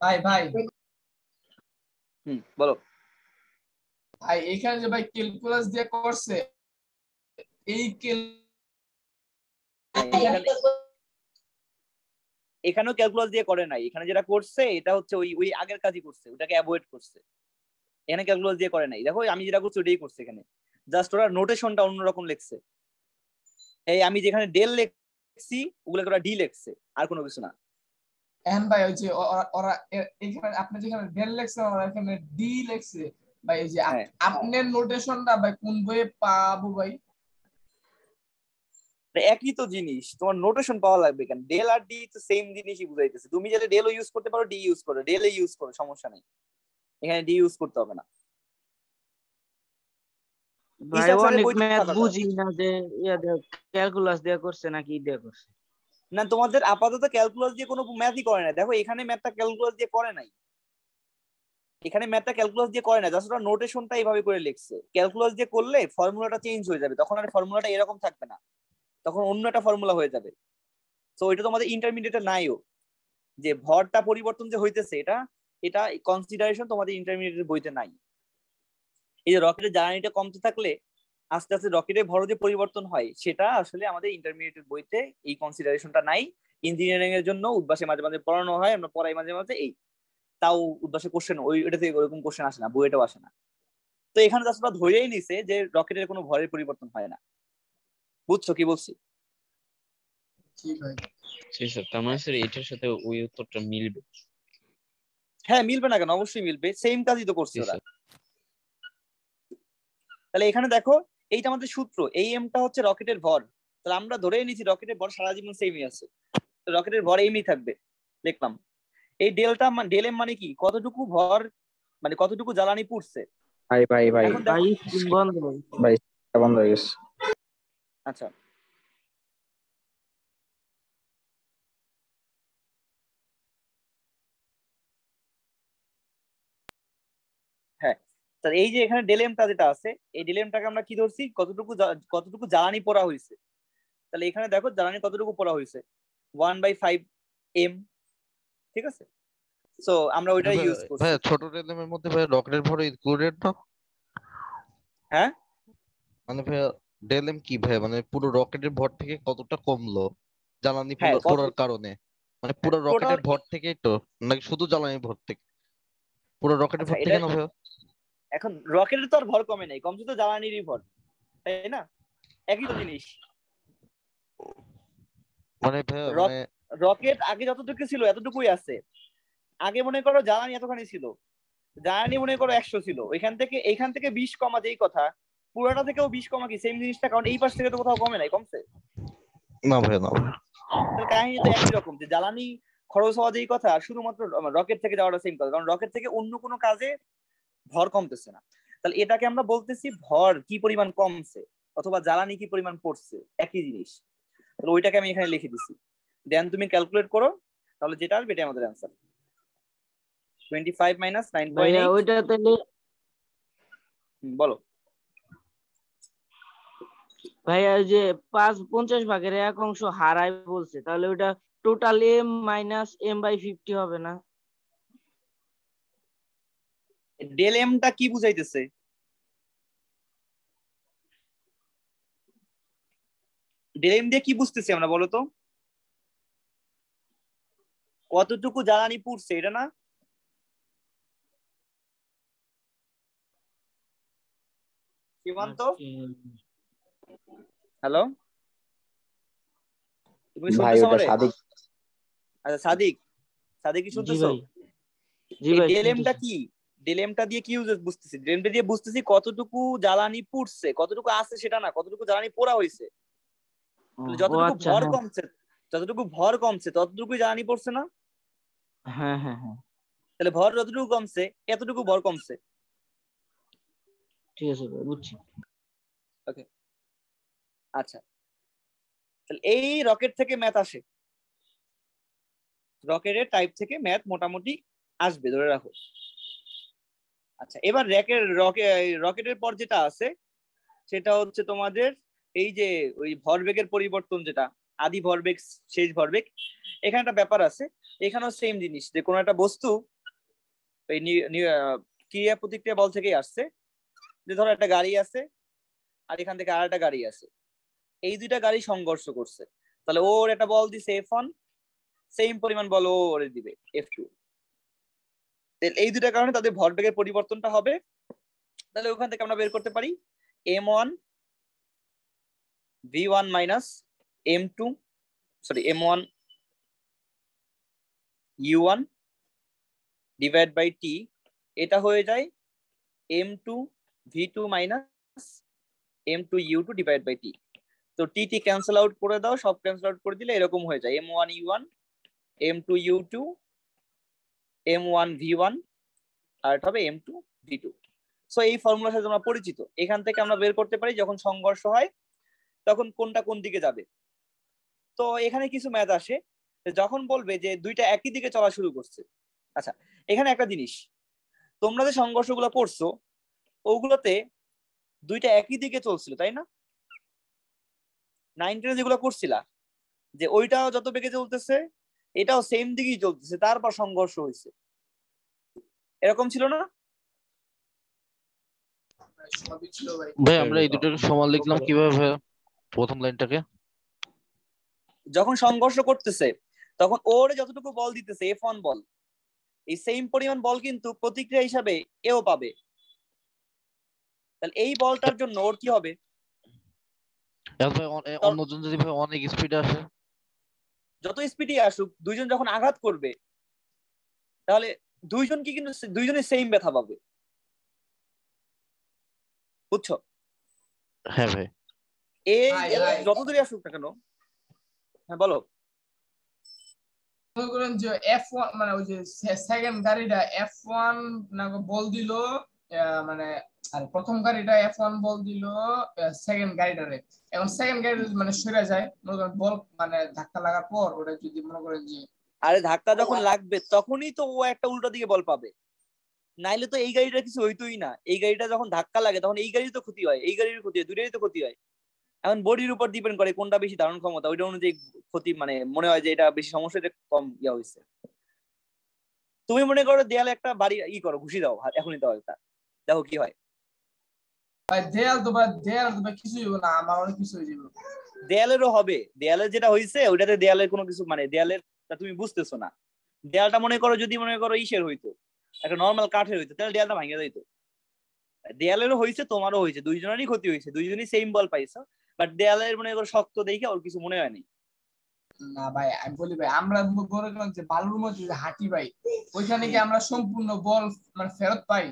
ভাই ভাই। হুম বলো। ভাই এখানে যে ভাই ক্যালকুলাস দিয়ে করছে এই এখানেও ক্যালকুলাস দিয়ে করে নাই। এখানে যেটা করছে এটা হচ্ছে ওই ওই আগের কাজই করছে ওটাকে অ্যাভয়েড করছে। এখানে ক্যালকুলাস দিয়ে করে নাই। দেখো আমি যেটা করছি ওটাই করছে এখানে। জাস্ট ওরা নোটেশনটা অন্যরকম লিখছে। এই আমি যেখানে ডেল লিখছি ওগুলোকে ওরা ডি লিখছে আর কোনো কিছু না। ভাই ওই যে ওরা- এখানে আপনি যেখানে ডেল লেখছে ওরা এখানে ডি লেখছে। ভাই এই যে হ্যাঁ। আপনার নোটেশনটা ভাই কোন বইয়ে পাবো ভাই? একই তো জিনিস তোমার নোটেশন পাওয়া লাগবে কেন? ডেল আর ডি তো সেম জিনিসই বুঝাইতেছে। তুমি যাতে ডেলও ইউজ করতে পারো ডি ইউজ করো। ডেলে ইউজ করো সমস্যা নেই। এখানে ডি ইউজ করতে হবে না। ভাই অনেক ম্যাথ থাকাটা। বুঝি না যে ইয়া ক্যালকুলাস দিয়ে করছে নাকি ই দিয়ে করছে? না, তোমাদের আপাতত ক্যালকুলাস দিয়ে কোনো ম্যাথই করে না দেখো, এখানে ম্যাথটা ক্যালকুলাস দিয়ে করে নাই। এখানে ম্যাথটা ক্যালকুলাস দিয়ে করে না জাস্ট ওরা নোটেশনটা এইভাবে করে লিখছে। ক্যালকুলাস দিয়ে করলে ফর্মুলাটা চেঞ্জ হয়ে যাবে। তখন আর ফর্মুলাটা এরকম থাকবে না। তখন অন্য একটা ফর্মুলা হয়ে যাবে। তো এটা তোমাদের ইন্টারমিডিয়েটে নাইও। যে ভরটা পরিবর্তন যে হইতেছে, এটা এটা কনসিডারেশন তোমাদের ইন্টারমিডিয়েটের বইতে নাই। এই যে রকেটের জ্বালানিটা কমতে থাকলে আস্তে আস্তে রকেটের ভর যে পরিবর্তন হয় সেটা আসলে আমাদের ইন্টারমিডিয়েটের বইতে এই কনসিডারেশনটা নাই। ইঞ্জিনিয়ারিং এর জন্য উদ্বাসে মাঝে মাঝে পড়ানো হয় আমরা পড়াই মাঝে মাঝে এই। তাও উদ্বাসে কোশ্চেন ওই এটা থেকে ওরকম কোশ্চেন আসে না বইটাও আসে না। তো এখানে ওরা ধরেই নিছে যে রকেটের কোনো ভরের পরিবর্তন হয় না। বুঝছ কি বলছি? জি ভাই। জি স্যার তার মানে স্যার এটার সাথে ওই উত্তরটা মিলবে। হ্যাঁ মিলবে না কেন? অবশ্যই মিলবে। সেম কাজই তো করছি ওরা। তাহলে এখানে দেখো এইটা আমাদের সূত্র এই এমটা হচ্ছে রকেটের ভর। তাহলে আমরা ধরেই নিচ্ছি রকেটের ভর সারা জীবন সেমই আছে। রকেটের ভর এমই থাকবে দেখলাম এই ডেলটা ডেল এম মানে কি? কতটুকু ভর মানে কতটুকু জ্বালানি পুড়ছে? ভাই ভাই ভাই। ভাই বন্ধ ভাই ভাই বন্ধ হয়ে গেছে। আচ্ছা। হ্যাঁ। এই যে এখানে ডেলেমটা যেটা আছে এই ডেলেমটাকে আমরা কি ধরছি? কতটুকু কতটুকু জ্বালানি পোড়া হয়েছে? তাহলে এখানে দেখো জ্বালানি কতটুকু পোড়া হয়েছে? ওয়ান বাই ফাইভ এম ঠিক আছে? সো আমরা ওইটা ইউজ করছি। ভাই ছোট রেলের মধ্যে ভাই রকেটের ভর ইনক্লুডেড না? হ্যাঁ? মানে ভাই ডেলএম কি ভাই মানে পুরো রকেটের ভর থেকে কতটা কমলো? জ্বালানি হ্যাঁ, পোড়ার কারণে। মানে পুরো রকেটের ভর থেকেই তো নাকি শুধু জ্বালানি ভর থেকে? পুরো রকেটের আচ্ছা, ভর থেকে না ভাই এখন রকেটের তো আর ভর কমে নাই কমছে তো জ্বালানিরই ভর তাই না? একই তো জিনিস। মানে মানে রকেট আগে যতটুকু ছিল এতটুকুই আছে। আগে মনে করো জ্বালানি এতখানি ছিল জ্বালানি মনে করো একশো ছিল। এখান থেকে এখান থেকে বিশ কমা যেই কথা পুরোটা থেকেও বিশ কমা কি? সেম জিনিসটা কারণ এই পাশ থেকে তো কোথাও কমে নাই কমছে? না ভাই না কাহিনী তো একই রকম যে জ্বালানি খরচ হওয়া যেই কথা শুধুমাত্র রকেট থেকে যাওয়াটা সেম কথা কারণ রকেট থেকে অন্য কোনো কাজে ভর কমতেছে না। তাহলে এটাকে আমরা বলতেছি ভর কি পরিমাণ কমছে অথবা জ্বালানি কি পরিমাণ পড়ছে একই জিনিস। তাহলে ওইটাকে আমি এখানে লিখে দিছি। দেন তুমি ক্যালকুলেট করো তাহলে যেটা আসবে এটাই আমাদের answer twenty five minus nine ভাইয়া পয়েন্ট ওইটা তাহলে বলো। ভাইয়া ওই যে পাঁচ পঞ্চাশ ভাগের এক অংশ হারাই বলছে তাহলে ওইটা total M minus M by fifty হবে না? ডেল এমটা কি বুঝাইতেছে? ডেল এম দিয়ে কি বুঝতেছি আমরা বলো তো? কতটুকু জ্বালানি পুড়ছে এটা না? সীমান্ত? হ্যালো? তুমি শুনতেছো সাদিক। আচ্ছা সাদিক। সাদিক কি শুনতেছো? ভাই। জি ভাই ডেলেমটা শুনতেছি। কি? ডেলেমটা দিয়ে কি ইউজ বুঝতেছি? ডেলেমটা দিয়ে বুঝতেছি কতটুকু জ্বালানি পুড়ছে কতটুকু আছে সেটা না কতটুকু জ্বালানি পোড়া ও যতটুকু আচ্ছা ভর হ্যাঁ। কমছে যতটুকু ভর কমছে ততটুকু জ্বালানি পড়ছে না? হ্যাঁ হ্যাঁ হ্যাঁ। তাহলে ভর যতটুকু কমছে এতটুকু ভর কমছে। ঠিক আছে বুঝছি। আচ্ছা। তাহলে এই রকেট থেকে ম্যাথ আসে। রকেটের টাইপ থেকে ম্যাথ মোটামুটি আসবে ধরে রাখো। আচ্ছা এবার র্যাকের রকেটের পর যেটা আছে, সেটা হচ্ছে তোমাদের এই যে ওই ভরবেগের পরিবর্তন যেটা, আদি ভরবেগ, শেষ ভরবেগ, এখানে একটা ব্যাপার আছে, এখানেও সেম জিনিস, যে কোনো একটা বস্তু এই ক্রিয়া প্রতিক্রিয়া বল থেকেই আসছে, যে ধরো একটা গাড়ি আছে, আর এখান থেকে আর একটা গাড়ি আছে, এই দুইটা গাড়ি সংঘর্ষ করছে, তাহলে ওর একটা বল দিছে এফ ওয়ান সেম পরিমাণ বল ওরে দিবে এফ টু এই দুইটার কারণে তাদের ভরবেগের পরিবর্তনটা হবে। তাহলে ওখান থেকে আমরা বের করতে পারি। M one V one minus M two sorry M one U one divide by T এটা হয়ে যায় M two V two minus M two U two divide by T তো টি টি ক্যান্সেল আউট করে দাও, সব ক্যান্সেল আউট করে দিলে এরকম হয়ে যায়। M one U one M two U two M one V one আর এটা হবে M two V two so এই ফর্মুলার সাথে আমরা পরিচিত। এখান থেকে আমরা বের করতে পারি যখন সংঘর্ষ হয়, তখন কোনটা কোন দিকে যাবে। তো, এখানে কিছু ম্যাথ আসে। যখন বলবে যে দুইটা একই দিকে চলা শুরু করছে। আচ্ছা এখানে একটা জিনিস। তোমরা যে সংঘর্ষগুলো করছ, ওগুলোতে দুইটা একই দিকে চলছিল, তাই না? নাইন টেনে যেগুলো করছিলা, যে ওইটাও যত বেগে চলতেছে এটাও সেম দিকেই চলতেছে তারপর সংঘর্ষ হয়েছে। এরকম ছিল না? ভাই আমরা এই দুটোকে সমান লিখলাম কীভাবে ভাই প্রথম লাইনটাকে। যখন সংঘর্ষ করতেছে তখন ওর যতটুকু বল দিতেছে এফ ওয়ান বল এই সেম পরিমাণ বল কিন্তু প্রতিক্রিয়া হিসাবে এও পাবে। তাহলে এই বলটার জন্য ওর কি হবে? অন্যজন যদি ভাই অনেক স্পিডে আসে যত স্পিডে আসুক দুইজন যখন আঘাত করবে তাহলে দুইজন কি কিন্তু দুইজনে সেম ব্যথা পাবে। বুঝছ? হ্যাঁ ভাই। এ। যত দূরে আসুক না কেন হ্যাঁ বলো। মনে করেন যে এফ ওয়ান মানে ওই যে সেকেন্ড গাড়িটা এফ ওয়ান না বল দিল মানে আর প্রথম গাড়িটা এফ ওয়ান বল দিল সেকেন্ড গাড়িটারে। এখন সেকেন্ড গাড়ি মানে সরে যায়, মনে করেন বল মানে ধাক্কা লাগার পর ওটা যদি মনে করেন যে আরে ধাক্কা যখন লাগবে, তখনই তো ও একটা উল্টো দিকে বল পাবে। নাইলে তো এই গাড়িটা কিছু হইতোই না। এই গাড়িটা যখন ধাক্কা লাগে, তখন এই গাড়ির তো ক্ষতি হয়, এই গাড়ির ক্ষতি হয়, দুইটারই তো ক্ষতি হয়। এখন বডির উপর ডিপেন্ড করে কোনটা বেশি ধারণ ক্ষমতা, ওইটা অনুযায়ী ক্ষতি মানে মনে হয় যে এটা বেশি সমস্যা, এটা কম ইয়া হয়েছে তুমি মনে করো দেয়ালে একটা বাড়ি, ই করো, ঘুষি দাও এখনই দাও একটা। দেখো কি হয়। দেয়াল তো দেয়াল তো কিছুই হইবো না আমার অনেক কিছু যাবে দেয়ালেরও হবে দেয়ালের যেটা হয়েছে ওইটাতে দেয়ালের কোনো কিছু মানে দেয়ালের তা তুমি বুঝতেছো না। দেয়ালটা মনে করো যদি মনে করো ইসের হইতো একটা নর্মাল কাঠের হইতো তাহলে দেয়ালটা ভাঙে যাইতো। দেয়ালেরও হয়েছে তোমারও হয়েছে দুইজনেরই ক্ষতি হয়েছে দুইজনই সেম বল পাইছো বাট দেয়ালের মনে করো শক্ত দেখে ওর কিছু মনে হয়নি না ভাই আমি বলি ভাই আমরা মনে যে বালুর মধ্যে হাঁটি ভাই ওইখানে কি আমরা সম্পূর্ণ বল মানে ফেরত পাই?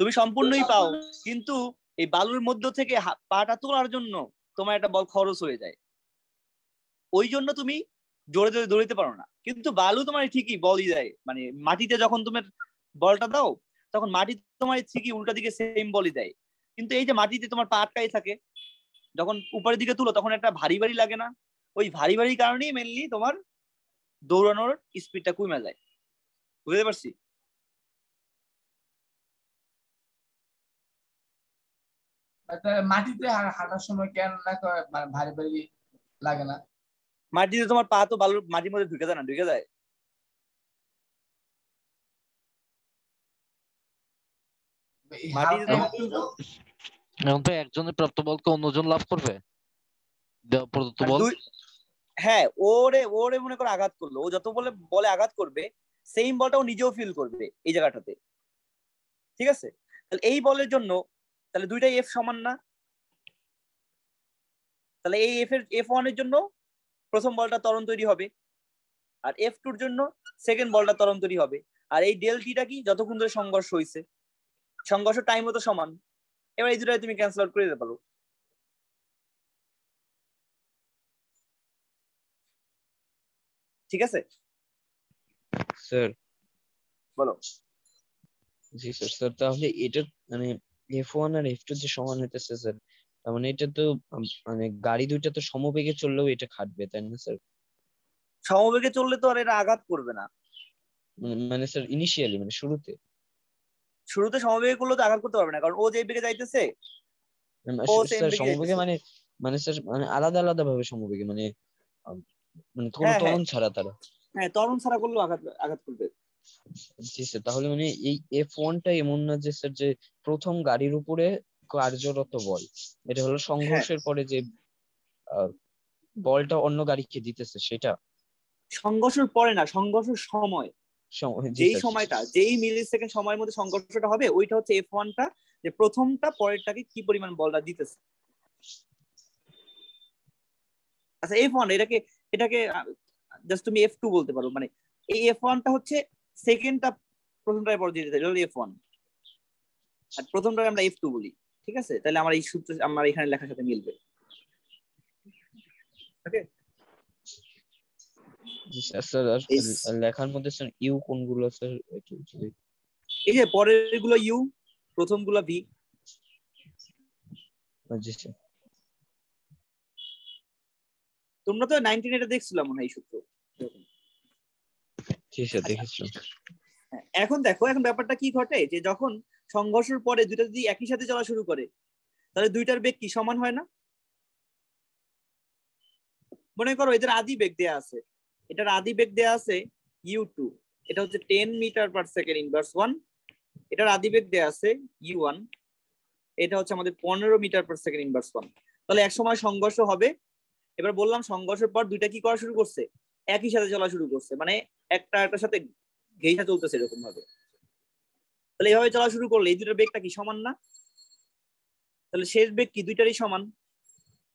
তুমি সম্পূর্ণই পাও কিন্তু এই বালুর মধ্য থেকে পাটা তোলার জন্য তোমার একটা বল খরচ হয়ে যায়। ওই জন্য তুমি জোরে জোরে দৌড়াতে পারো না। কিন্তু বালু তোমার ঠিকই বলই দেয়। মানে মাটিতে যখন তুমি বলটা দাও তখন মাটি তোমার ঠিকই উল্টা দিকে সেম বলই দেয়। কিন্তু এই যে মাটিতে তোমার পা আটকাই থাকে যখন উপরের দিকে তুলো তখন একটা ভারী ভারী লাগে না। ওই ভারী ভারী কারণেই মেনলি তোমার দৌড়ানোর স্পিডটা কমে যায়। বুঝতে পারছি তাহলে মাটিতে হাঁটার সময় কেন না মানে ভারী ভারী লাগে না? মাটিতে তোমার পা তো বালুর মাটির মধ্যে ঢুকে যায় না ঢুকে যায়? এখন তো একজনের প্রাপ্ত বলকে অন্যজন লাভ করবে? প্রদত্ত বল? হ্যাঁ ওরে ওরে মনে করে আঘাত করল। ও যত বলে বলে আঘাত করবে সেম বলটা ও নিজেও ফিল করবে এই জায়গাটাতে। ঠিক আছে? তাহলে এই বলের জন্য তাহলে দুইটাই এফ সমান না? তাহলে এই এফ এর এফ ওয়ানের জন্য প্রথম বলটা তরণ তৈরি হবে। আর এফ টুর জন্য সেকেন্ড বলটা তরণ তৈরি হবে। আর এই ডেল টিটা কি? যতক্ষণ ধরে সংঘর্ষ হয়েছে সংঘর্ষ টাইম তো সমান। এবার এই দুটাই তুমি ক্যান্সেল আউট করে দিতে পারো। ঠিক আছে? স্যার বলো। জি স্যার স্যার তাহলে এটা মানে এফ ওয়ান আর এফ টু যে সমান হইতেছে স্যার তার মানে এটা তো মানে গাড়ি দুইটা তো সমবেগে চললেও এটা খাটবে তাই না স্যার সমবেগে চললে তো আর এটা আঘাত করবে না। মানে মানে স্যার ইনিশিয়ালি মানে শুরুতে। শুরুতে সমবেগে করলে তো আঘাত করতে পারবে না কারণ ও যে বেগে যাইতেছে মানে সমবেগে মানে মানে স্যার মানে আলাদা আলাদা ভাবে সমবেগে মানে মানে কোনো হ্যাঁ, হ্যাঁ। ছাড়া তারা। হ্যাঁ ত্বরণ ছাড়া করলেও আঘাত আঘাত করবে। জি স্যার তাহলে মানে এই এফ ওয়ানটা এমন না যে স্যার যে প্রথম গাড়ির উপরে কার্যরত বল এটা হলো সংঘর্ষের পরে যে বলটা অন্য গাড়িকে দিতেছে সেটা? সংঘর্ষের পরে না সংঘর্ষের সময়। যেই সময়টা যেই মিলি সেকেন্ড সময়ের মধ্যে সংঘর্ষটা হবে ওইটা হচ্ছে এফ ওয়ানটা যে প্রথমটা পরেরটাকে কি পরিমাণ বলটা দিতেছে। আচ্ছা এফ ওয়ান এটাকে এটাকে জাস্ট তুমি এফ টু বলতে পারো মানে এই এফ ওয়ানটা হচ্ছে সেকেন্ডটা প্রথমটার পর দিয়ে দিতে এটা এফ ওয়ান আর প্রথমটাকে আমরা এফ টু বলি ঠিক আছে? তাহলে আমার এই সূত্র আমার এখানে লেখার সাথে মিলবে। ওকে স্যার লেখার মধ্যে স্যার ইউ কোনগুলো স্যার এই যে পরেরগুলো ইউ প্রথমগুলো ভি তোমরা তো নাইনটিন এটা দেখছিলাম মনে হয় এই সূত্র। জি স্যার দেখেছিলাম হ্যাঁ, এখন দেখো এখন ব্যাপারটা কি ঘটে? যে যখন সংঘর্ষের পরে দুইটা যদি একই সাথে চলা শুরু করে তাহলে দুইটার বেগ কি সমান হয় না? মনে করো এদের আদি বেগ দেয়া আছে। এটার আদি বেগ দেয়া আছে ইউ টু এটা হচ্ছে ten metre per second inverse one এটার আদি বেগ দেয়া আছে ইউ ওয়ান এটা হচ্ছে আমাদের পনেরো metre per second inverse one তাহলে এক সময় সংঘর্ষ হবে। এবার বললাম সংঘর্ষের পর দুইটা কি করা শুরু করছে? একই সাথে চলা শুরু করছে। মানে একটা একটার সাথে ঘেইসা চলতেছে এরকম ভাবে তাহলে এইভাবে চলা শুরু করলে এই দুটোর বেগটা কি সমান না? তাহলে শেষ বেগ কি দুইটারই সমান?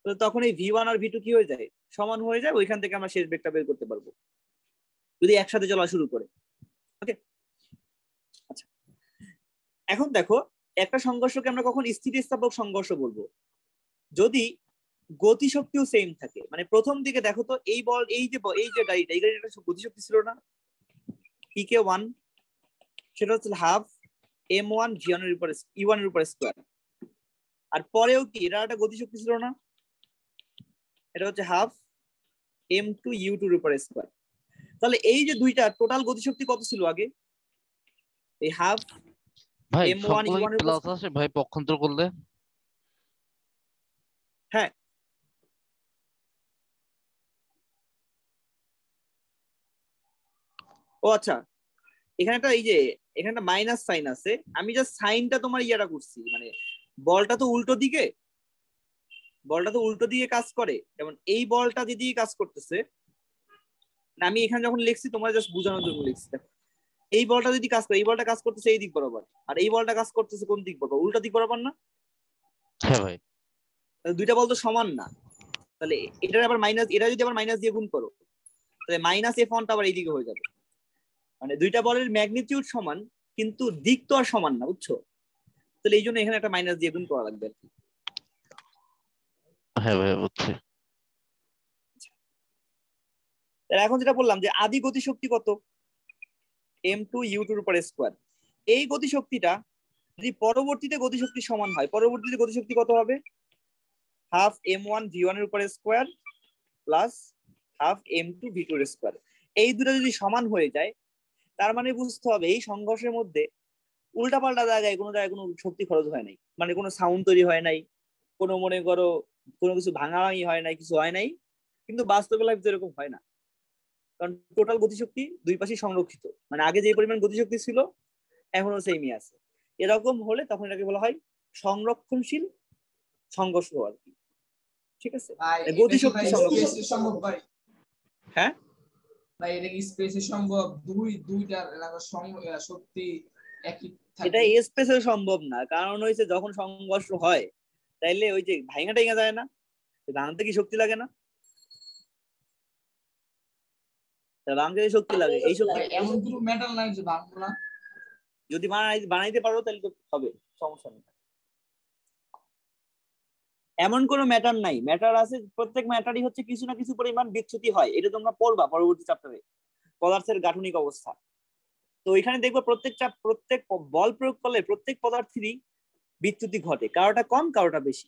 তাহলে তখন এই ভি ওয়ান আর ভি টু কি হয়ে যায়? সমান হয়ে যায়, ওইখান থেকে আমরা শেষ বেগটা বের করতে পারব। যদি একসাথে চলা শুরু করে। ওকে আচ্ছা। এখন দেখো, একটা সংঘর্ষকে আমরা কখন স্থিতিস্থাপক সংঘর্ষ বলব? যদি গতিশক্তিও সেম থাকে। মানে প্রথম দিকে দেখো তো এই বল এই যে এই যে গাড়িটা এই গাড়িটা গতিশক্তি ছিল না। পিকে ওয়ান সেটা হচ্ছে হাফ এম ওয়ান ওয়ানের উপরে ই ওয়ানের উপরে স্কোয়ার আর পরেও কি এটা একটা গতিশক্তি ছিল না? এটা হচ্ছে হাফ এম টু ইউ টুর উপরে স্কোয়ার তাহলে এই যে দুইটা টোটাল গতিশক্তি কত ছিল আগে? এই হাফ ভাই M1 সবগুলোই E1 এর প্লাস আসে ভাই পক্ষান্তর করলে। ও আচ্ছা এখানে একটা এই যে এখানে একটা মাইনাস সাইন আছে। আমি জাস্ট সাইনটা তোমার ইয়াটা করছি মানে বলটা তো উল্টো দিকে বলটা তো উল্টো দিকে কাজ করে। যেমন এই বলটা যেদিকে কাজ করতেছে না, আমি এখানে যখন লিখছি তোমার জাস্ট বোঝানোর জন্য লিখছি। দেখো এই বলটা যদি কাজ করে এই বলটা কাজ করতেছে এই দিক বরাবর আর এই বলটা কাজ করতেছে কোন দিক বরাবর? উল্টা দিক বরাবর না? হ্যাঁ ভাই। তাহলে দুইটা বল তো সমান না। তাহলে এটার আবার মাইনাস এটা যদি আবার মাইনাস দিয়ে গুণ করো তাহলে মাইনাস এফ ওয়ানটা আবার এইদিকে হয়ে যাবে। মানে দুইটা বলের ম্যাগনিটিউড সমান কিন্তু দিক তো আর সমান না বুঝছ? তাহলে এই জন্য এখানে একটা মাইনাস দিয়ে গুণ করা লাগবে আর কি। হ্যাঁ ভাই বুঝছি। তাহলে এখন যেটা বললাম যে আদি গতিশক্তি কত? এম টু ইউ টুর উপর স্কোয়ার এই গতিশক্তিটা যদি পরবর্তীতে গতিশক্তি সমান হয় পরবর্তীতে গতিশক্তি কত হবে? হাফ এম ওয়ান ভি ওয়ানের উপরে square plus half M two V টুর স্কোয়ার এই দুটো যদি সমান হয়ে যায় তার মানে বুঝতে হবে এই সংঘর্ষের মধ্যে উল্টাপাল্টা জায়গায় কোনো জায়গায় কোনো শক্তি খরচ হয় নাই। মানে কোনো সাউন্ড তৈরি হয় নাই কোনো মনে করো কোনো কিছু ভাঙাভাঙি হয় নাই কিছু হয় নাই কিন্তু বাস্তবে লাইফ তো এরকম হয় না। কারণ টোটাল গতিশক্তি দুই পাশেই সংরক্ষিত। মানে আগে যে পরিমাণ গতিশক্তি ছিল এখনও সেমই আছে। এরকম হলে তখন এটাকে বলা হয় সংরক্ষণশীল সংঘর্ষ আর কি। ঠিক আছে? গতিশক্তি সংরক্ষণ। সম্ভব ভাই। হ্যাঁ? ভাই এটা কি স্পেসে সম্ভব? দুই সম- শক্তি একই এটা স্পেসে সম্ভব না। কারণ হয়েছে যখন সংঘর্ষ হয় তাইলে ওই যে ভাঙা টাইঙা যায় না? ভাঙতে কি শক্তি লাগে না? ভাঙতে শক্তি লাগে? এই শক্তি এমন কোনো মেটাল নাই যে ভাঙবো না। যদি বানাই বানাইতে পারো তাহলে তো হবে সমস্যা নেই। এমন কোনো ম্যাটার নাই। ম্যাটার আছে প্রত্যেক ম্যাটারই হচ্ছে কিছু না কিছু পরিমাণ বিচ্যুতি হয় এটা তোমরা পড়বা পরবর্তী চ্যাপ্টারে পদার্থের গাঠনিক অবস্থা। তো এখানে দেখব প্রত্যেক চাপ- প্রত্যেক বল প্রয়োগ করলে প্রত্যেক পদার্থেরই বিচ্যুতি ঘটে কারোটা কম কারোটা বেশি।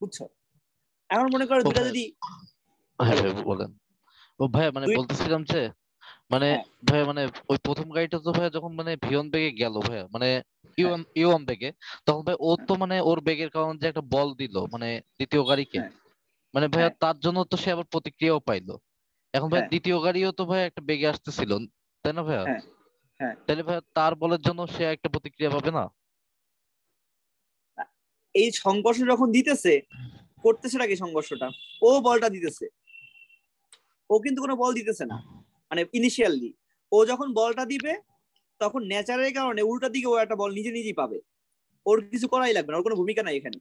বুঝছ? এখন মনে করো দুটা. যদি হ্যাঁ বলেন। ও ভাই মানে বলতেছিলাম যে মানে হ্যাঁ। ভাই মানে ওই প্রথম গাড়িটা তো ভাই যখন মানে ভিয়ন বেগে গেল ভাই মানে ইউএম ইউএম বেগে তখন ভাই ও তো মানে ওর বেগের কারণে যে একটা বল দিল মানে দ্বিতীয় গাড়িকে হ্যাঁ। মানে ভাইয়া হ্যাঁ। তার জন্য তো সে আবার প্রতিক্রিয়াও পাইলো এখন ভাই। দ্বিতীয় গাড়িও তো ভাই একটা বেগে আসতেছিল তাই না ভাইয়া। তাহলে ভাইয়া তার বলের জন্য সে একটা প্রতিক্রিয়া পাবে না এই সংঘর্ষ যখন দিতেছে করতেছে নাকি সংঘর্ষটা ও বলটা দিতেছে ও কিন্তু কোনো বল দিতেছে না মানে ইনিশিয়ালি ও যখন বলটা দিবে তখন নেচারের কারণে উল্টা দিকে ও একটা বল নিজে নিজেই পাবে। ওর কিছু করাই লাগবে না ওর কোনো ভূমিকা নাই এখানে।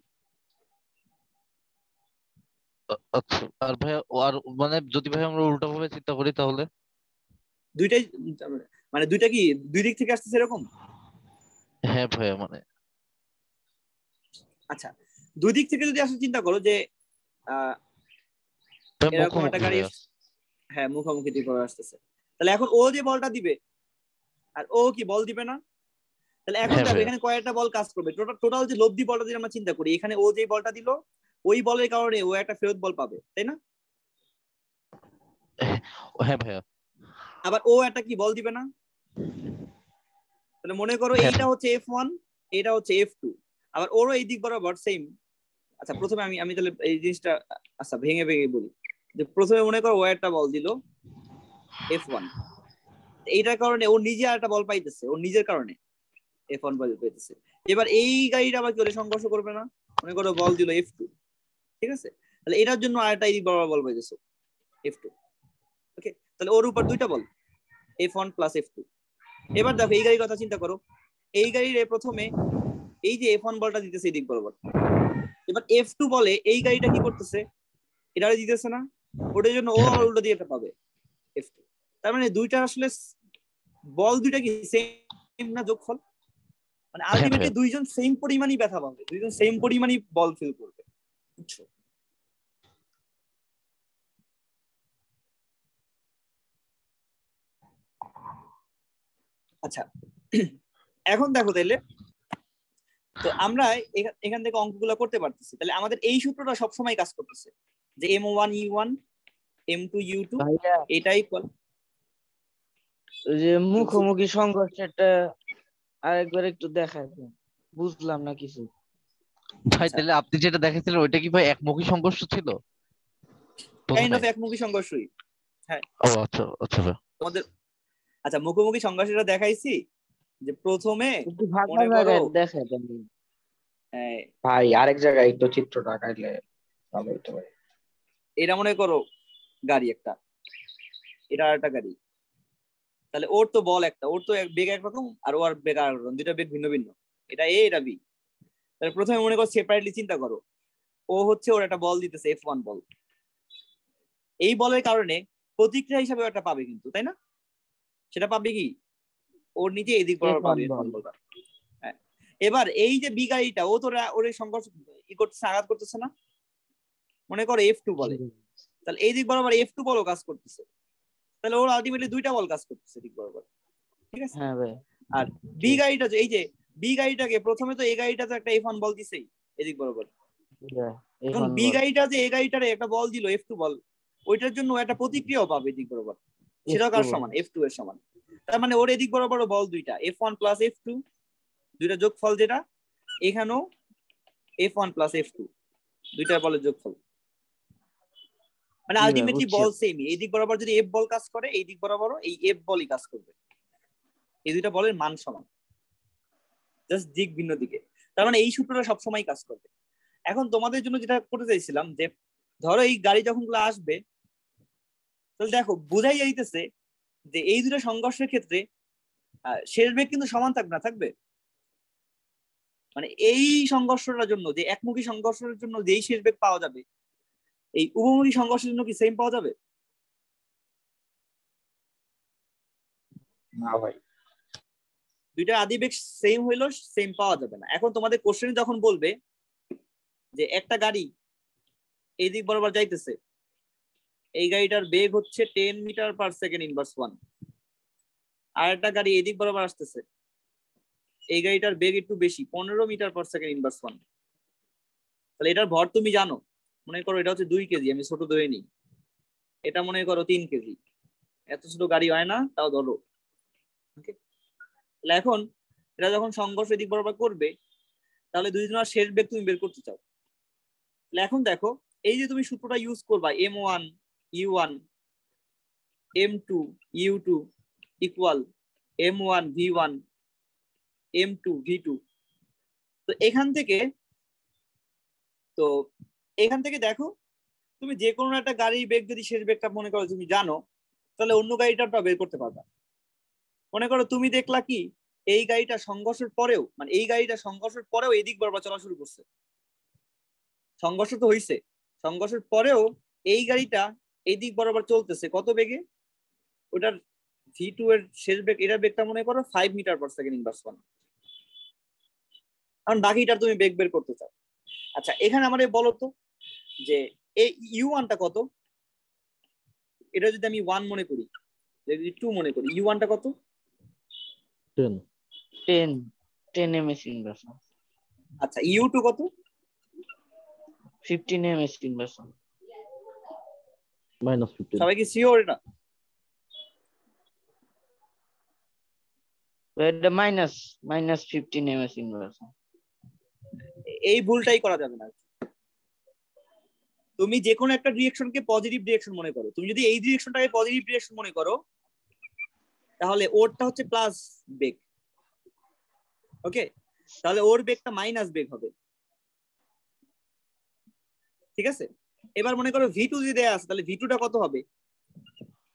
আচ্ছা আর ভাইয়া আর মানে যদি ভাই আমরা উল্টা ভাবে চিন্তা করি তাহলে? দুইটাই মানে দুইটা কি দুই দিক থেকে আসতেছে এরকম? হ্যাঁ ভাইয়া মানে। আচ্ছা দুই দিক থেকে যদি আসলে চিন্তা করো যে আহ এরকম একটা গাড়ি। হ্যাঁ মুখোমুখি দিকে করে আসতেছে। তাহলে এখন ও যে বলটা দিবে আর ও কি বল দিবে না? তাহলে এখন হ্যাঁ দেখো এখানে কয়েকটা বল কাজ করবে। টোটাল টোটাল যে লব্ধি বলটা যদি আমরা চিন্তা করি এখানে ও যে বলটা দিল ওই বলের কারণে ও একটা ফেরত বল পাবে তাই না? হ্যাঁ ভাইয়া। আবার ও একটা কি বল দিবে না? তাহলে মনে করো হ্যাঁ। এইটা হচ্ছে এফ ওয়ান এটা হচ্ছে এফ টু আবার ওরও এই দিক বরাবর সেম আচ্ছা প্রথমে আমি আমি তাহলে এই জিনিসটা আচ্ছা ভেঙে ভেঙে বলি। যে প্রথমে মনে করো ও একটা বল দিল এফ ওয়ান এইটার কারণে ও নিজে আর একটা বল পাইতেছে ওর নিজের কারণে এফ ওয়ান বল পাইতেছে। এবার এই গাড়িটা আবার কি সংঘর্ষ করবে না? মনে করো বল দিল এফ টু ঠিক আছে? তাহলে এটার জন্য আর একটা দিক বরাবর বল পাইতেছে এফ টু ওকে তাহলে ওর উপর দুইটা বল F one plus F two এবার দেখো, এই গাড়ির কথা চিন্তা করো। এই গাড়ির প্রথমে এই যে এফ ওয়ান বলটা দিতেছে এই দিক বরাবর। এবার এফ টু বলে এই গাড়িটা কি করতেছে? এটা দিতেছে না? ওটার জন্য ও আবার উল্টো দিয়ে এটা পাবে। এফ টু তার মানে দুইটা আসলে বল দুইটা কি সেম না যোগফল? মানে আলটিমেটলি দুইজন সেম পরিমাণই ব্যথা পাবে। দুইজন সেম পরিমাণই বল ফিল করবে। বুঝছ? আচ্ছা এখন দেখো তাইলে। তো আমরা এখা- এখান থেকে অঙ্কগুলো করতে পারতেছি। তাহলে আমাদের এই সূত্রটা সবসময় কাজ করতেছে। যে M one U one M two U two ভাইয়া এটা যে মুখোমুখি সংঘর্ষটা আরেকবার একটু দেন। বুঝলাম না কিছু। ভাই। তাহলে আপনি যেটা দেখেছিলেন ওইটা কি ভাই একমুখী সংঘর্ষ ছিল? কাইন্ড অফ একমুখী সংঘর্ষই। ও আচ্ছা আচ্ছা ভাই। তোমাদের আচ্ছা মুখোমুখি সংঘর্ষটা দেখাইছি যে প্রথমে মনে করো- দেন আহ, ভাই আরেক জায়গায় একটু চিত্রটা আঁকাইলে ভালো হতে পারে এটা মনে করো গাড়ি একটা। এটা আর একটা গাড়ি। তাহলে ওর তো বল একটা ওর তো এক- বেগ একরকম আর ওর বেগ আর একরকম দুইটা বেগ ভিন্ন ভিন্ন। এটা এ এটা বি তাহলে প্রথমে মনে করো সেপারেটলি চিন্তা করো। ও হচ্ছে ওর একটা বল দিতেছে এফ ওয়ান বল। এই বলের কারণে প্রতিক্রিয়া হিসাবে একটা পাবে কিন্তু তাই না? সেটা পাবে কি? ওর নিজে এদিক বরাবর পাবে বল। F1 হ্যাঁ। এবার এই যে বি গাড়িটা ও তোরা ওর সংঘর্ষ ই করতেছে আঘাত করতেছে না? মনে করো এফ টু বলে। তাহলে এই দিক বরাবর এফ টু বলও কাজ করতেছে। তাহলে ওর আলটিমেটলি দুইটা বল কাজ করতেছে দিক বরাবর ঠিক আছে? হ্যাঁ ভাই। আর বি গাড়িটা যে- এই যে বি গাড়িটাকে প্রথমে তো এ গাড়িটা তো একটা এফ ওয়ান বল দিছেই এদিক বরাবর এখন বি। গাড়িটা যে এ গাড়িটারে একটা বল দিল এফ টু বল ওইটার জন্য একটা প্রতিক্রিয়াও পাবে এদিক বরাবর সেটাও কার সমান? এফ টু এর সমান। তার মানে ওর এদিক বরাবর বল দুইটা F one plus F two দুইটা যোগফল যেটা এখানেও F one plus F two দুইটা বলের যোগফল। মানে আলটিমেটলি বল সেমই এই দিক বরাবর যদি এফ বল কাজ করে এই দিক বরাবরও এই এফ বলই কাজ করবে। এই দুইটা বলের মান সমান। জাস্ট দিক ভিন্ন দিকে। তার মানে এই সূত্রটা সবসময় কাজ করবে। এখন তোমাদের জন্য যেটা করতে চাইছিলাম যে ধরো এই গাড়ি যখনগুলো আসবে তাহলে দেখো বোঝাই যাইতেছে যে এই দুটো সংঘর্ষের ক্ষেত্রে শেষ বেগ কিন্তু সমান থাকবে না থাকবে? মানে এই সংঘর্ষটার জন্য যে একমুখী সংঘর্ষের জন্য যেই শেষ বেগ পাওয়া যাবে এই উভমুখী সংঘর্ষের জন্য কি সেম পাওয়া যাবে? না ভাই। দুইটা আদি বেগ সেম হইলেও সেম পাওয়া যাবে না। এখন তোমাদের কোশ্চেন যখন বলবে যে একটা গাড়ি এই দিক বরাবর যাইতেছে এই গাড়িটার বেগ হচ্ছে ten metre per second inverse one আর একটা গাড়ি এদিক বরাবর আসতেছে এই গাড়িটার বেগ একটু বেশি পনেরো metre per second inverse one তাহলে এটার ভর তুমি জানো। মনে করো এটা হচ্ছে দুই কেজি, আমি ছোট ধরে নিই। এটা মনে করো তিন কেজি। এত ছোট গাড়ি হয় না, তাও ধরো। তাহলে এখন এটা যখন সংঘর্ষ এদিক বরাবর করবে, তাহলে দুইজনের শেষ বেগ তুমি বের করতে চাও। তাহলে এখন দেখো, এই যে তুমি সূত্রটা ইউজ করবা M one U one M two U two equal M one V one M two V two তো এখান থেকে তো এখান থেকে দেখো, তুমি যে কোনো একটা গাড়ির বেগ যদি শেষ বেগটা মনে করো তুমি জানো, তাহলে অন্য গাড়িটা বের করতে পারবা। মনে করো তুমি দেখলা কি, এই গাড়িটা সংঘর্ষের পরেও মানে এই গাড়িটা সংঘর্ষের পরেও এদিক বরাবর চলা শুরু করছে। সংঘর্ষ তো হইছে। সংঘর্ষের পরেও এই গাড়িটা এই দিক বরাবর চলতেছে কত বেগে? ওটার ভি টু এর শেষ বেগ এটার বেগটা মনে করো five metre per second inverse one কারণ বাকিটা তুমি বেগ বের করতে চাও। আচ্ছা এখানে আমার বলো তো যে এই ইউ ওয়ানটা কত? এটা যদি আমি ওয়ান মনে করি যদি টু মনে করি ইউ ওয়ানটা কত? Ten ten ten MS inversion আচ্ছা ইউ টু কত? Fifteen MS inversion minus fifteen সবাই কি এটা? এটা minus minus fifteen MS inversion এই ভুলটাই করা যাবে না তুমি যে কোনো একটা ডিরেকশনকে পজিটিভ ডিরেকশন মনে করো। তুমি যদি এই ডিরেকশনটাকে পজিটিভ ডিরেকশন মনে করো তাহলে ওরটা হচ্ছে প্লাস বেগ ওকে তাহলে ওর বেগটা মাইনাস বেগ হবে। ঠিক আছে? এবার মনে করো ভি টু যদি দেয়া আছে তাহলে ভি টুটা কত হবে?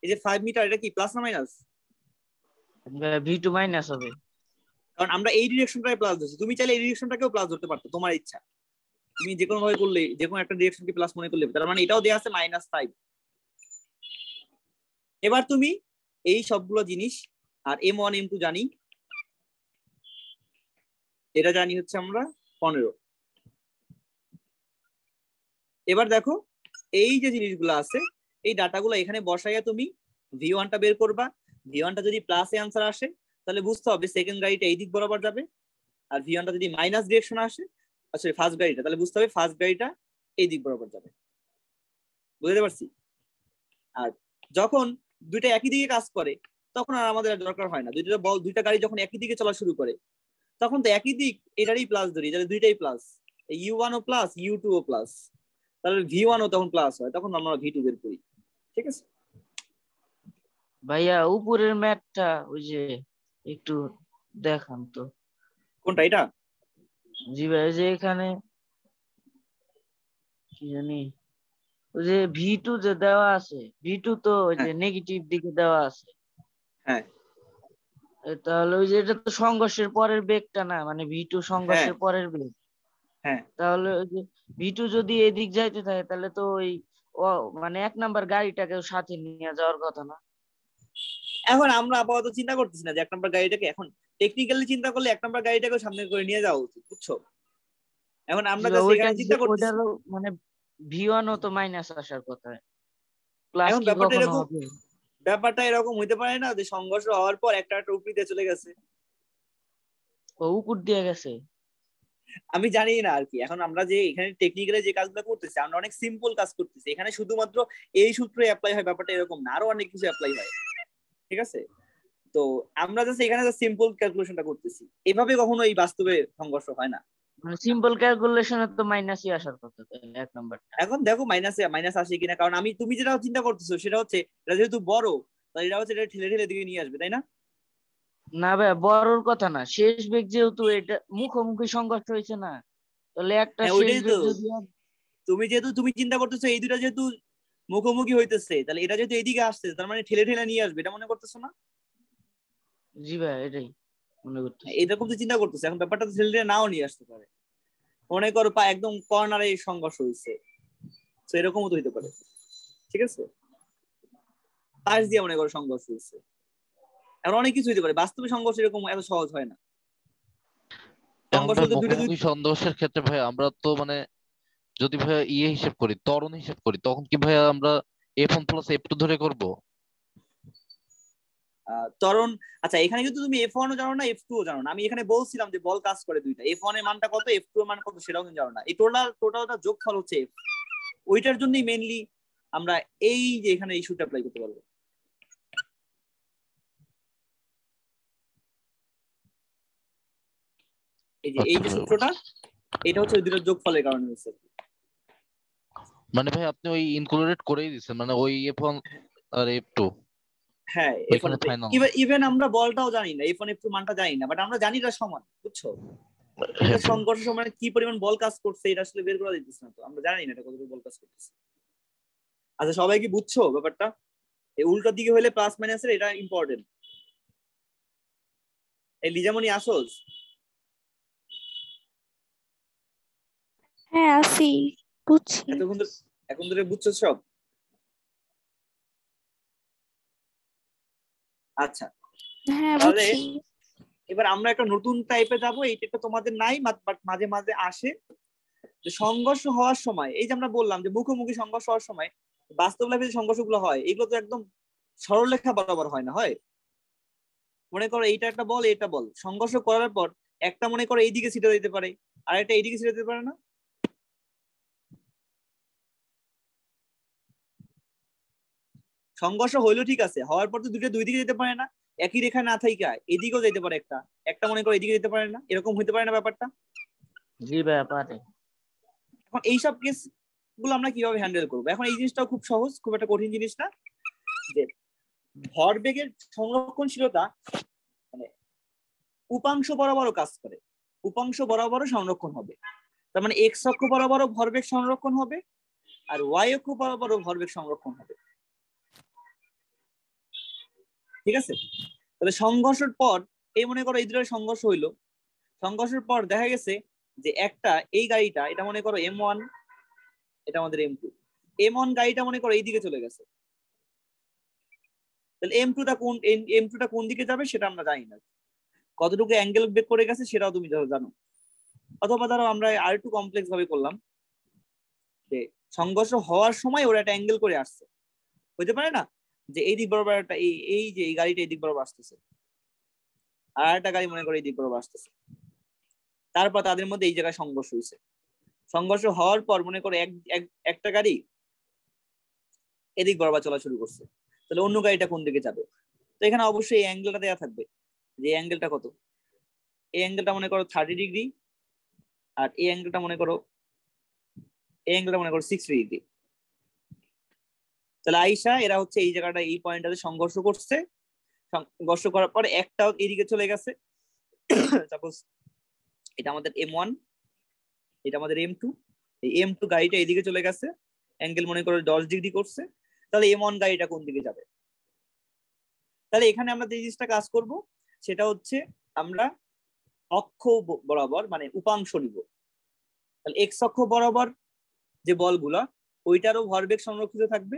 এই যে ফাইভ মিটার এটা কি প্লাস না মাইনাস ভি টু মাইনাস হবে। কারণ আমরা এই ডিরেকশনটাই প্লাস ধরছি। তুমি চাইলে এই ডিরেকশনটাকেও প্লাস ধরতে পারতো তোমার ইচ্ছা। তুমি যে কোনো ভাবে করলে যে কোনো একটা ডিরেকশনকে প্লাস মনে করলে, তার মানে এটাও দেওয়া আছে মাইনাস ফাইভ এবার তুমি এই সবগুলো জিনিস আর এম ওয়ান এম টু জানি। এটা জানি হচ্ছে আমরা পনেরো। এবার দেখো, এই যে জিনিসগুলো আছে, এই ডাটাগুলো এখানে বসাইয়া তুমি ভি ওয়ানটা বের করবা। ভি ওয়ানটা যদি প্লাসে আনসার আসে, তাহলে বুঝতে হবে সেকেন্ড গাড়িটা এই দিক বরাবর যাবে। আর ভি ওয়ানটা যদি মাইনাস ডিরেকশন আসে আচ্ছা ফার্স্ট গাড়িটা তাহলে বুঝতে হবে ফার্স্ট গাড়িটা এই দিক বরাবর যাবে। বুঝতে পারছি? আর যখন দুইটা একই দিকে কাজ করে তখন আর আমাদের দরকার হয় না। দুইটা বল দুইটা গাড়ি যখন একই দিকে চলা শুরু করে তখন তো একই দিক এটারই প্লাস ধরি তাহলে দুইটাই প্লাস ইউ ওয়ান ও প্লাস ইউ টু ও প্লাস তাহলে ভি ওয়ান ও তখন প্লাস হয় তখন আমরা ভি টু বের করি। ঠিক আছে? ভাইয়া উপরের ম্যাটটা ওই যে একটু দেখান তো। কোনটা এটা? জি ভাই যে এখানে কি জানি ওই যে ভি টু যে দেওয়া আছে ভি টু তো ওই যে নেগেটিভ দিকে দেওয়া আছে। হ্যাঁ। তাহলে ওই যে এটা তো সংঘর্ষের পরের বেগটা না মানে ভি টু সংঘর্ষের পরের বেগ। হ্যাঁ। তাহলে ওই যে ভি টু যদি এদিক যাইতে থাকে তাহলে তো ওই মানে এক নাম্বার গাড়িটাকে সাথে নিয়ে যাওয়ার কথা না। এখন আমরা আপাতত চিন্তা করতেছি না যে এক নম্বর গাড়িটাকে এখন টেকনিক্যালি চিন্তা করলে এক নম্বর গাড়িটাকে সামনে করে নিয়ে যাওয়া উচিত বুঝছ? এখন আমরা এখানে চিন্তা করতেছি মানে ভি ওয়ানও তো মাইনাস আসার কথা। এখন ব্যাপারটা এরকম- ব্যাপারটা এরকম হইতে পারে না যে সংঘর্ষ হওয়ার পর একটা একটা চলে গেছে। ও উপর দিয়ে গেছে। আমি জানি না আর কি। এখন আমরা যে এখানে টেকনিক্যালি যে কাজগুলো করতেছি আমরা অনেক সিম্পল কাজ করতেছি। এখানে শুধুমাত্র এই সূত্রে অ্যাপ্লাই হয় ব্যাপারটা এরকম না। আরও অনেক কিছু অ্যাপ্লাই হয়। ঠিক আছে? তো আমরা জাস্ট এখানে সিম্পল ক্যালকুলেশনটা করতেছি। এভাবে কখনো এই বাস্তবে সংঘর্ষ হয় না। মানে সিম্পল ক্যালকুলেশনে তো মাইনাসই আসার কথা এক নাম্বার এখন দেখো মাইনাসে মাইনাস আসে কিনা কারণ আমি তুমি যেটা চিন্তা করতেছো সেটা হচ্ছে এটা যেহেতু বড় তাহলে এটা হচ্ছে এটা ঠেলে ঠেলে দিকে নিয়ে আসবে তাই না? না ভাই বড়র কথা না শেষ বেগ যেহেতু এটা মুখোমুখি সংঘর্ষ হয়েছে না তাহলে একটা হ্যাঁ, শেষ বেগ যদি তুমি যেহেতু তুমি চিন্তা করতেছো এই দুটা যেহেতু মুখোমুখি হইতেছে। তাহলে এটা যেহেতু এইদিকে আসছে তার মানে ঠেলে ঠেলে নিয়ে আসবে এটা মনে করতেছো না? জি ভাই এটাই মনে করতেছি। এরকম তো চিন্তা করতেছে এখন ব্যাপারটা তো ঠেলে ঠেলে নাও নিয়ে আসতে পারে। মনে করো পা একদম কর্নারে সংঘর্ষ হয়েছে তো এরকমও তো হইতে পারে। ঠিক আছে? পাশ দিয়ে মনে করো সংঘর্ষ হয়েছে এখন অনেক কিছু হইতে পারে। বাস্তবে সংঘর্ষ এরকম এত সহজ হয় না। সংঘর্ষ তো দুইটা দুই মুখোমুখি সংঘর্ষের ক্ষেত্রে ভাই আমরা তো মানে যদি ভাই ইয়ে হিসেব করি ত্বরণ হিসেব করি তখন কি ভাই আমরা F one plus F two ধরে করব? ত্বরণ আচ্ছা এখানে কিন্তু তুমি এফ ওয়ানও জানো না এফ টু ও জানো না। আমি এখানে বলছিলাম যে বল কাজ করে দুইটা। এফ ওয়ানের মানটা কত এফ টু এর মান কত সেটাও কিন্তু জানো না। এই টোটাল টোটালটা যোগফল হচ্ছে এফ ওইটার জন্যই মেইনলি আমরা এই যে এখানে এই সুটা অ্যাপ্লাই করতে পারব। এই যে এই যে আচ্ছা। সূত্রটা এটা হচ্ছে দুটোর যোগফলের কারণে হচ্ছে মানে ভাই আপনি ওই ইনক্লুডেড করেই দিচ্ছেন মানে ওই এফ ওয়ান আর এফ টু হ্যাঁ ইভেন আমরা বলটাও জানি না এফ ওয়ান এফ টু মানটা জানি না বাট আমরা জানি এটা সমান বুঝছ? হ্যাঁ, এটা সংঘর্ষ সময় কি পরিমাণ বল কাজ করছে এটা আসলে বের করা দিতেছে না তো আমরা জানি না এটা কতটুকু বল কাজ করতেছে। আচ্ছা সবাই কি বুঝছ ব্যাপারটা? এই উল্টোর দিকে হলে প্লাস মাইনাসের এটা ইম্পর্টেন্ট এই লিজামনি আসোস হ্যাঁ আছি বুঝছি। এতক্ষণ ধরে এখন ধরে বুঝছ সব? আচ্ছা। হ্যাঁ তাহলে এবার আমরা একটা নতুন টাইপে যাব এইটা তোমাদের নাই বাট মাঝে মাঝে আসে। যে সংঘর্ষ হওয়ার সময় এই যে আমরা বললাম যে মুখোমুখি সংঘর্ষ হওয়ার সময় বাস্তব লাইফে যে সংঘর্ষগুলো হয় এগুলো তো একদম সরলরেখা বরাবর হয় না হয়? মনে করো এইটা একটা বল এটা বল। সংঘর্ষ করার পর একটা মনে করো এইদিকে ছিটে দিতে পারে আর একটা এইদিকে ছিটে দিতে পারে না? সংঘর্ষ হইল ঠিক আছে হওয়ার পর তো দুটো দুই দিকে যেতে পারে না একই রেখা না থাইকা এদিকেও যেতে পারে একটা একটা মনে করো এদিকে যেতে পারে না এরকম হইতে পারে না ব্যাপারটা? জি ভাইয়া পারে। এখন এইসব কেসগুলো আমরা কীভাবে হ্যান্ডেল করব? এখন এই জিনিসটাও খুব সহজ খুব একটা কঠিন জিনিস না যে ভরবেগের সংরক্ষণশীলতা মানে উপাংশ বরাবরও কাজ করে উপাংশ বরাবরও সংরক্ষণ হবে। তার মানে এক্স অক্ষ বরাবরও ভরবেগ সংরক্ষণ হবে আর ওয়াই অক্ষ বরাবরও ভরবেগ সংরক্ষণ হবে। ঠিক আছে? তাহলে সংঘর্ষের পর, এই মনে করো এই দুটোর সংঘর্ষ হইল। সংঘর্ষের পর দেখা গেছে যে একটা এই গাড়িটা, এটা মনে করো এম ওয়ান এটা আমাদের এম টু এম ওয়ান গাড়িটা মনে করো এইদিকে চলে গেছে। তাহলে এম টুটা কোন এম টুটা কোন দিকে যাবে সেটা আমরা জানি না। কতটুকু অ্যাঙ্গেল বেক করে গেছে সেটাও তুমি জানো। অথবা ধরো আমরা আর একটু কমপ্লেক্স ভাবে করলাম যে সংঘর্ষ হওয়ার সময় ওরা একটা অ্যাঙ্গেল করে আসছে। হইতে পারে না? যে এই দিক বরাবর একটা এই এই যে এই গাড়িটা এই দিক বরাবর আসতেছে। আর একটা গাড়ি মনে করো এই দিক বরাবর আসতেছে। তারপর তাদের মধ্যে এই জায়গায় সংঘর্ষ হয়েছে। সংঘর্ষ হওয়ার পর মনে করো এক, এক- একটা গাড়ি এদিক বরাবর চলা শুরু করছে। তাহলে অন্য গাড়িটা কোন দিকে যাবে? তো এখানে অবশ্যই এই অ্যাঙ্গেলটা দেওয়া থাকবে যে অ্যাঙ্গেলটা কত? এই অ্যাঙ্গেলটা মনে করো থার্টি ডিগ্রি আর এই অ্যাঙ্গেলটা মনে করো, এই অ্যাঙ্গেলটা মনে করো সিক্সটি ডিগ্রি তাহলে আইসা এরা হচ্ছে এই জায়গাটা, এই পয়েন্টটাতে সংঘর্ষ করছে। সংঘর্ষ করার পর একটাও এদিকে চলে গেছে। সাপোজ এটা আমাদের এম ওয়ান এটা আমাদের এম টু এই এম টু গাড়িটা এদিকে চলে গেছে। অ্যাঙ্গেল মনে করো দশ ডিগ্রি করছে। তাহলে এম ওয়ান গাড়িটা কোন দিকে যাবে? তাহলে এখানে আমরা যে জিনিসটা কাজ করব, সেটা হচ্ছে আমরা অক্ষ বরাবর মানে উপাংশ নিব। তাহলে এক্স অক্ষ বরাবর যে বলগুলা, ওইটারও ভরবেগ সংরক্ষিত থাকবে।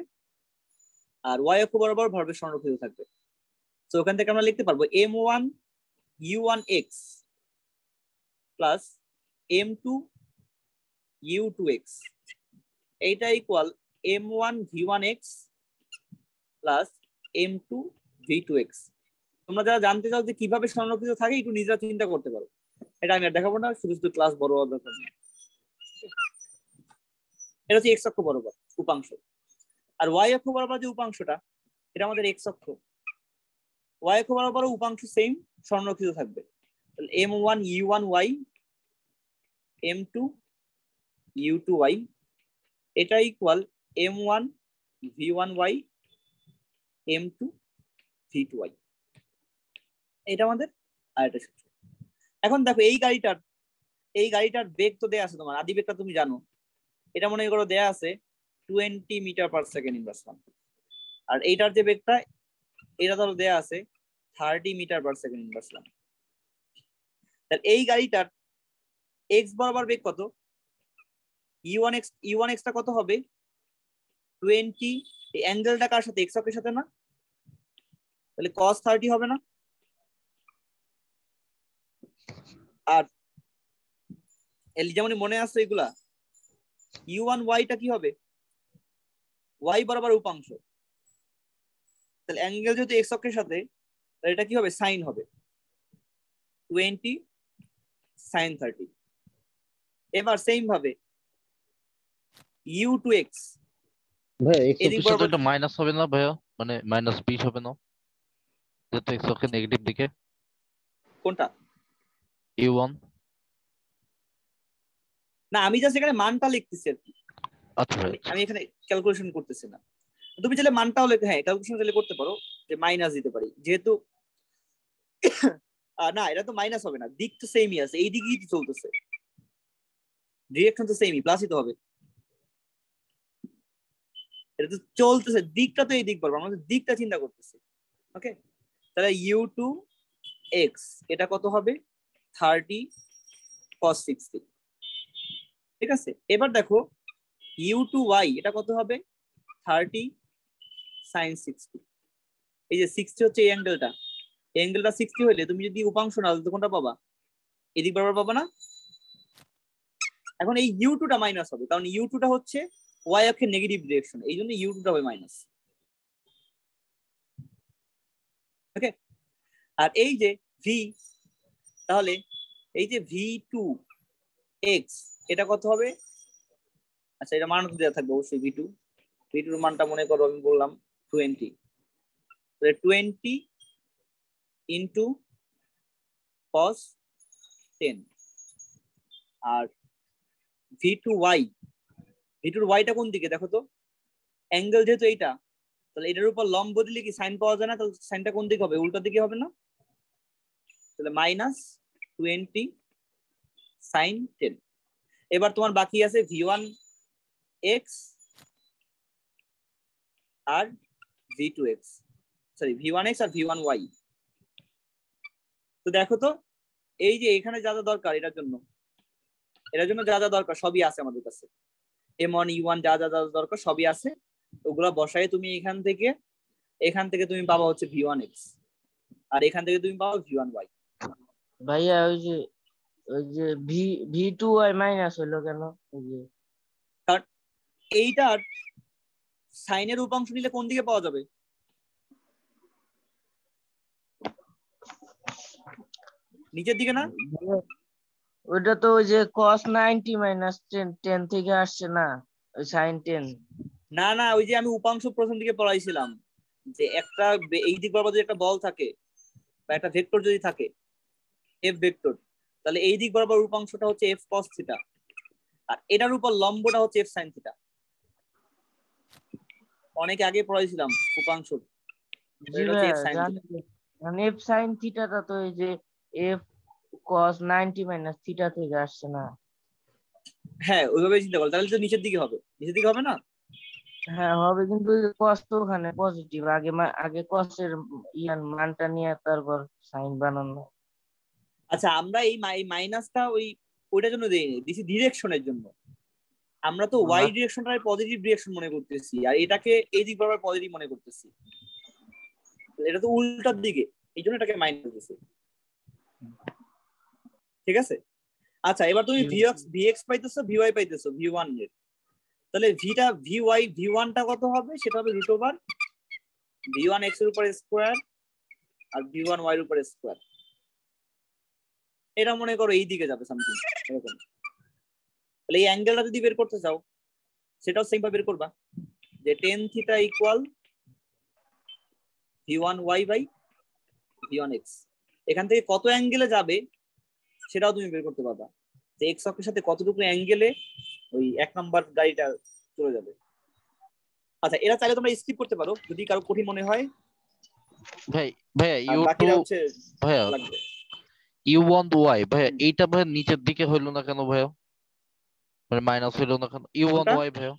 আর ওয়াই অক্ষ বরাবর ভরবেগ সংরক্ষিত থাকবে। তো ওখান থেকে আমরা লিখতে পারব M one U one X plus M two U two X এইটা equal M one V one X plus M two V two X তোমরা যারা জানতে চাও যে কীভাবে সংরক্ষিত থাকে, একটু নিজেরা চিন্তা করতে পারো। এটা আমি আর দেখাবো না, শুধু শুধু ক্লাস বড় হওয়ার দরকার। এটা হচ্ছে এক্স অক্ষ বরাবর, উপাংশ। আর ওয়াই অক্ষ বরাবর যে উপাংশটা, এটা আমাদের এক্স অক্ষ। ওয়াই অক্ষ বরাবর উপাংশ সেম সংরক্ষিত থাকবে। তাহলে M one U one Y M two U two Y এটা equal M one V one Y M two V two Y এটা আমাদের আরেকটা সূত্র। এখন দেখো, এই গাড়িটার এই গাড়িটার বেগ তো দেয়া আছে তোমার, আদি বেগটা তুমি জানো। এটা মনে করো দেয়া আছে twenty metre per second inverse one আর এইটার যে বেগটা, এটা ধরো দেয়া আছে thirty metre per second inverse one তাহলে এই গাড়িটার এক্স বরাবর বেগ কত? ইউ এক্স ইউ এক্সটা কত হবে? টোয়েন্টি এই অ্যাঙ্গেলটা কার সাথে? এক্স অক্ষের সাথে না? তাহলে কস থার্টি হবে না? আর যেমন মনে আসছে এগুলা ইউ ওয়ান ওয়াইটা কি হবে? ওয়াই বরাবর উপাংশ। তাহলে অ্যাঙ্গেল যেহেতু এক্স অক্ষের সাথে তাহলে এটা কি হবে? সাইন হবে। টোয়েন্টি সাইন থার্টি এবার সেম ভাবে ইউ টু এক্স ভাই এক্স সাথে মাইনাস হবে না ভাইয়া? মানে মাইনাস বিশ হবে না? যেহেতু এক্স অক্ষের নেগেটিভ দিকে। কোনটা? ইউ ওয়ান না আমি জাস্ট এখানে মানটা লিখতেছি আর কি। আচ্ছা। আমি- এখানে ক্যালকুলেশন করতেছি না। তুমি চাইলে মানটাও লেখে হ্যাঁ ক্যালকুলেশন চাইলে করতে পারো যে মাইনাস দিতে পারি। যেহেতু না, এটা তো মাইনাস হবে না। দিক তো সেমই আছে, এই দিকেই তো চলতেছে। ডিরেকশন তো সেমই প্লাসই তো হবে। এটা তো চলতেছে, দিকটা তো এই দিক বলব, আমরা দিকটা চিন্তা করতেছি। ওকে তাহলে ইউ টু এক্স এটা কত হবে? থার্টি কস সিক্সটি ঠিক আছে? এবার দেখো ইউ টু ওয়াই এটা কত হবে? থার্টি সাইন সিক্সটি এই যে সিক্সটি হচ্ছে এই অ্যাঙ্গেলটা এই অ্যাঙ্গেলটা সিক্সটি হলে তুমি যদি উপাংশ নাও তো কোনটা পাবা? এদিক বরাবর পাবা না? এখন এই ইউ টুটা মাইনাস হবে, কারণ ইউ টুটা হচ্ছে ওয়াই অক্ষের নেগেটিভ ডিরেকশন এই জন্য ইউ টুটা হবে মাইনাস ওকে আর এই যে ভি তাহলে এই যে ভি টু এক্স এটা কত হবে? আচ্ছা এটা মান দেওয়া থাকবে অবশ্যই ভি টু ভি টুর মানটা মনে করো আমি বললাম twenty twenty into cos ten আর ভি টু ওয়াই ভি টুর ওয়াইটা কোন দিকে? দেখো তো। অ্যাঙ্গেল যেহেতু এইটা, তাহলে এটার উপর লম্ব দিলে কি সাইন পাওয়া যায় না? তাহলে সাইনটা কোন দিকে হবে? উল্টো দিকে হবে না? তাহলে মাইনাস টোয়েন্টি সাইন টেন এবার তোমার বাকি আছে ভি ওয়ান এক্স আর V two X sorry V one X আর ভি ওয়ান ওয়াই তো দেখো তো, এই যে এখানে যা যা দরকার এটার জন্য এটার জন্য যা যা দরকার সবই আছে আমাদের কাছে। এম ওয়ান ই ওয়ান যা যা যা দরকার সবই আছে, ওগুলা বসাই তুমি এখান থেকে এখান থেকে তুমি পাবা হচ্ছে ভি ওয়ান এক্স আর এখান থেকে তুমি পাবা ভি ওয়ান ওয়াই ভাইয়া, ওই যে ওই যে V V two Y minus হলো কেন? ওই যে এইটার সাইনের উপাংশ নিলে কোন দিকে পাওয়া যাবে? নিচের দিকে না? ওইটা তো ওই যে cos ninety minus ten ten থেকে আসছে না ওই সাইন টেন না না ওই যে আমি উপাংশ প্রথম দিকে পড়াইছিলাম যে একটা এই দিক বরাবর যদি একটা বল থাকে বা একটা ভেক্টর যদি থাকে এফ ভেক্টর তাহলে এই দিক বরাবর উপাংশটা হচ্ছে এফ কস থিটা আর এটার উপর লম্বটা হচ্ছে এফ সাইন থিটা অনেক আগে পড়াইছিলাম উপাংশ মানে এফ সাইন থিটাটা তো এই যে F cos ninety minus theta থেকে আসছে না। হ্যাঁ ওইভাবে চিন্তা করো তাহলে তো নিচের দিকে হবে। নিচের দিকে হবে না? হ্যাঁ হবে কিন্তু কস তো ওখানে পজিটিভ আগে আগে কসের ইয়ার মানটা নিয়ে তারপর সাইন বানানো। আচ্ছা আমরা এই মাইনাসটা ওই ওইটার জন্য দিইনি দিছি ডিরেকশনের জন্য। আমরা তো ওয়াই ডিরেকশনটা পজিটিভ ডিরেকশন মনে করতেছি আর এটাকে এই দিক বরাবর পজিটিভ মনে করতেছি। এটা তো উল্টার দিকে এই জন্য এটাকে মাইনাস দিছি ঠিক আছে? আচ্ছা এবার তুমি। ভিএক্স ভিএক্স পাইতেছো ভিওয়াই পাইতেছো ভি ওয়ানের। তাহলে ভিটা ভি ওয়াই ভি ওয়ানটা কত হবে? সেটা হবে রুট ওভার ভি ওয়ান এক্সের উপর স্কোয়ার আর ভি ওয়ান ওয়াই এর উপর স্কোয়ার এটা মনে করো এই দিকে যাবে সামথিং এরকম। তাহলে এই অ্যাঙ্গেলটা যদি বের করতে চাও সেটাও সেম ভাবে বের করবা। যে tan theta equal V one Y by V one X এখান থেকে কত অ্যাঙ্গেলে যাবে সেটাও তুমি বের করতে পারবা। যে এক্স অক্ষের সাথে কতটুকু অ্যাঙ্গেলে ওই এক নম্বর গাড়িটা চলে যাবে। আচ্ছা এরা চাইলে তোমরা স্কিপ করতে পারো যদি কারও কঠিন মনে হয়। ভাই ভাইয়া ইউ টু ভাইয়া ইউ ওয়ান ওয়াই ভাইয়া এইটা ভাইয়া নিচের দিকে হইল না কেন ভাইয়া? মানে মাইনাস হইল না কেন? ইউ ওয়ান ওয়াই ভাইয়া।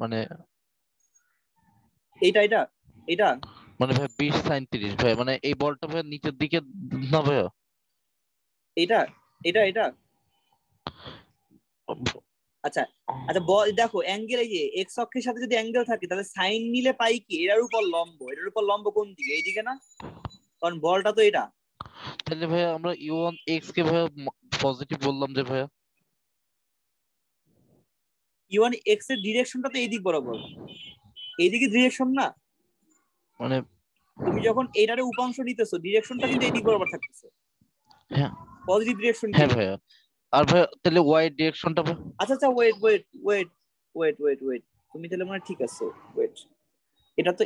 মানে এইটা এটা এটা মানে ভাই বিশ সাঁত্রিশ ভাই মানে এই বলটা ভাই নিচের দিকে না ভাইয়া? এটা এটা এটা আচ্ছা আচ্ছা বল দেখো অ্যাঙ্গেল এই যে এক্স অক্ষের সাথে যদি অ্যাঙ্গেল থাকে তাহলে সাইন নিলে পাই কি? এটার উপর লম্ব এটার উপর লম্ব কোন দিকে? এইদিকে না? কারণ বলটা তো এটা তাহলে ভাইয়া আমরা ইউ ওয়ান এক্স কে ভাইয়া পজিটিভ বললাম যে ভাইয়া। ইউয়ান এক্সের ডিরেকশনটা তো এই দিক বরাবর। এইদিকে ডিরেকশন না। মানে তুমি যখন এটারে উপাংশ নিতেছো ডিরেকশনটা কিন্তু এই দিক বরাবর থাকতেছে। হ্যাঁ। পজিটিভ ডিরেকশন হ্যাঁ ভাইয়া। আর ভাইয়া তাহলে ওয়াই ডিরেকশনটা আচ্ছা আচ্ছা wait wait wait wait wait wait তুমি তাহলে মানে ঠিক আছে ওয়েট এটা তো